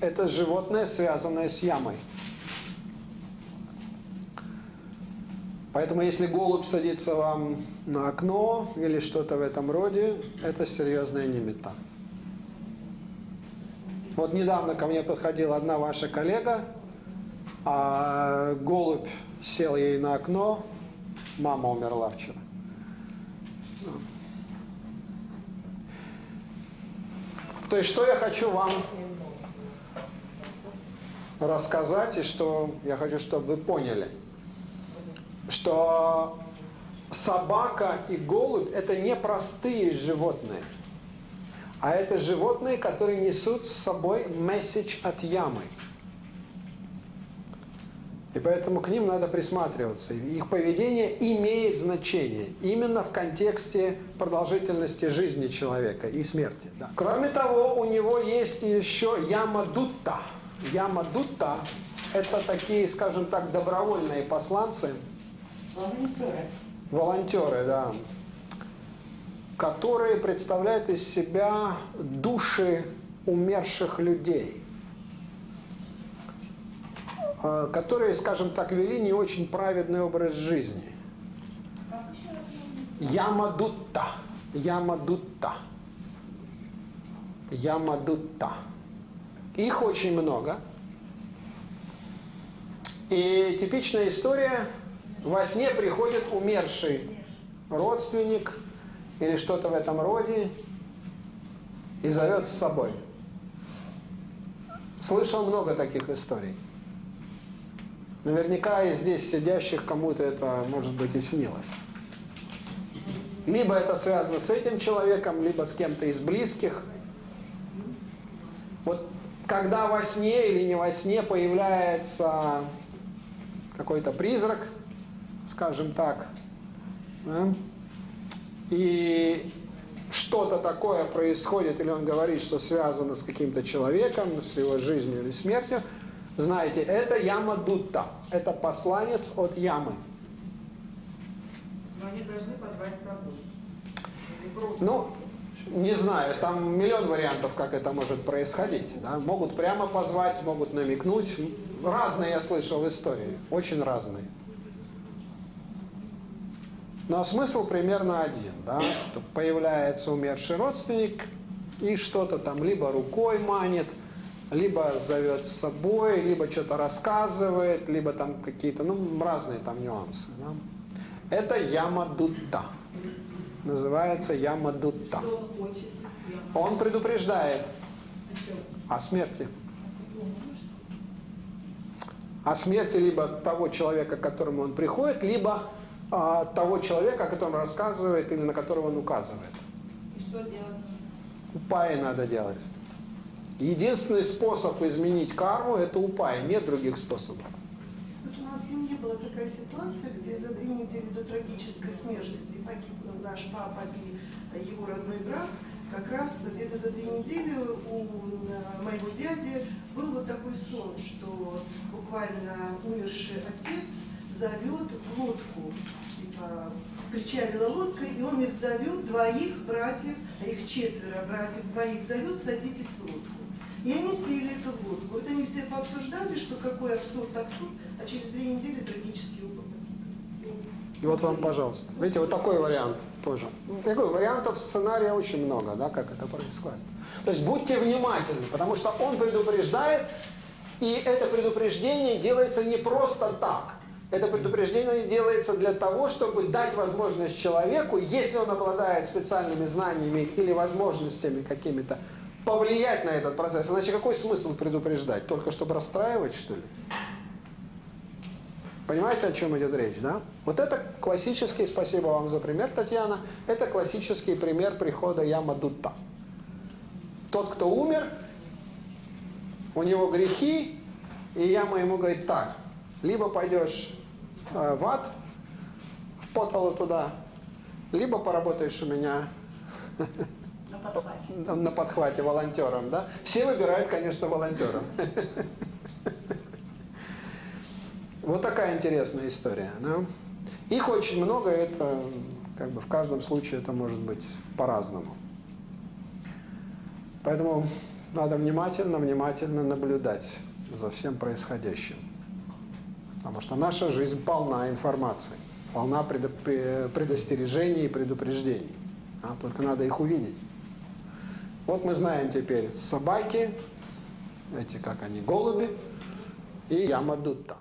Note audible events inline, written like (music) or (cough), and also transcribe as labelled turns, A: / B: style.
A: – это животное, связанное с ямой. Поэтому если голубь садится вам на окно или что-то в этом роде, это серьезная немета. Вот недавно ко мне подходила одна ваша коллега, а голубь сел ей на окно, мама умерла вчера. То есть, что я хочу вам рассказать, и что я хочу, чтобы вы поняли, что собака и голубь – это не простые животные, а это животные, которые несут с собой месседж от ямы – и поэтому к ним надо присматриваться. Их поведение имеет значение именно в контексте продолжительности жизни человека и смерти. Да. Кроме того, у него есть еще ямадутта. Ямадутта – это такие, скажем так, добровольные посланцы. Волонтеры. Волонтеры, да. Которые представляют из себя души умерших людей. Э, которые, скажем так, вели не очень праведный образ жизни. Ямадутта. Ямадутта. Ямадутта. Их очень много. И типичная история, во сне приходит умерший родственник или что-то в этом роде и зовет с собой. Слышал много таких историй. Наверняка из здесь сидящих кому-то это, может быть, и снилось. Либо это связано с этим человеком, либо с кем-то из близких. Вот когда во сне или не во сне появляется какой-то призрак, скажем так, да, и что-то такое происходит, или он говорит, что связано с каким-то человеком, с его жизнью или смертью, знаете, это яма Дутта, это посланец от ямы.
B: Но они должны позвать с собой.
A: Ну, не знаю, там миллион вариантов, как это может происходить. Да? Могут прямо позвать, могут намекнуть. Разные я слышал истории, очень разные. Но смысл примерно один, да? что появляется умерший родственник и что-то там либо рукой манит, либо зовет с собой, либо что-то рассказывает, либо там какие-то, ну, разные там нюансы. Да? Это яма дутта. Называется яма дутта. Он предупреждает о смерти. О смерти либо того человека, к которому он приходит, либо а, того человека, о котором рассказывает или на которого он указывает.
B: И что делать?
A: Упаи надо делать. Единственный способ изменить карму – это упай, нет других способов.
C: Вот у нас в семье была такая ситуация, где за две недели до трагической смерти, где погиб наш папа и его родной брат, как раз где-то за две недели у моего дяди был вот такой сон, что буквально умерший отец зовет лодку, типа причалила лодка, и он их зовет, двоих братьев, а их четверо братьев, двоих зовет, садитесь в лодку. И они сели эту водку. Вот они все пообсуждали, что какой абсурд, абсурд, а через две недели трагический опыт.
A: И вот вам, пожалуйста. Видите, вот такой вариант тоже. Говорю, вариантов сценария очень много, да, как это происходит. То есть будьте внимательны, потому что он предупреждает, и это предупреждение делается не просто так. Это предупреждение делается для того, чтобы дать возможность человеку, если он обладает специальными знаниями или возможностями какими-то, повлиять на этот процесс. Иначе какой смысл предупреждать? Только чтобы расстраивать, что ли? Понимаете, о чем идет речь, да? Вот это классический, спасибо вам за пример, Татьяна, это классический пример прихода Яма Дутта. Тот, кто умер, у него грехи, и Яма ему говорит, так, либо пойдешь э, в ад, в потолу туда, либо поработаешь у меня (laughs) На
B: подхвате. (laughs)
A: На, подхвате волонтером, да? Все выбирают, конечно, волонтером. (laughs) Вот такая интересная история. Да? Их очень много, это как бы в каждом случае это может быть по-разному. Поэтому надо внимательно, внимательно наблюдать за всем происходящим. Потому что наша жизнь полна информации, полна предостережений и предупреждений. А, только надо их увидеть. Вот мы знаем теперь собаки, эти как они, голуби и ямадутта.